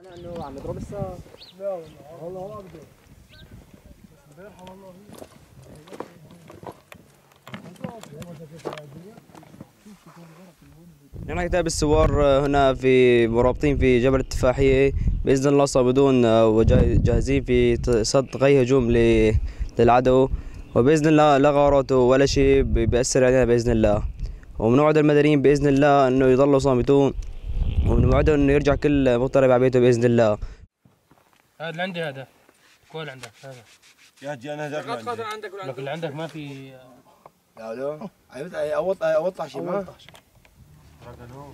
أنا انه عم يضرب الساعة. لا والله. والله ما بده بس امبارح والله نحن كتاب السوار آه، هنا في مرابطين في جبل التفاحية. بإذن الله صامدون آه، وجاهزين في صد أي هجوم للعدو. وبإذن الله لا غارات ولا شيء بي- بيأثر علينا بإذن الله. وبنوعد المدنيين بإذن الله إنه يضلوا صامتون. وبنوعدهم إنه يرجع كل مغترب على بيته بإذن الله. هذا اللي عندي هذا. كل عندك هذا. يا جي أنا هذاك عندي. لك اللي عندك ما في. لا لا عيبت اوطع اوطع شي ما؟ بس يطلع ناظور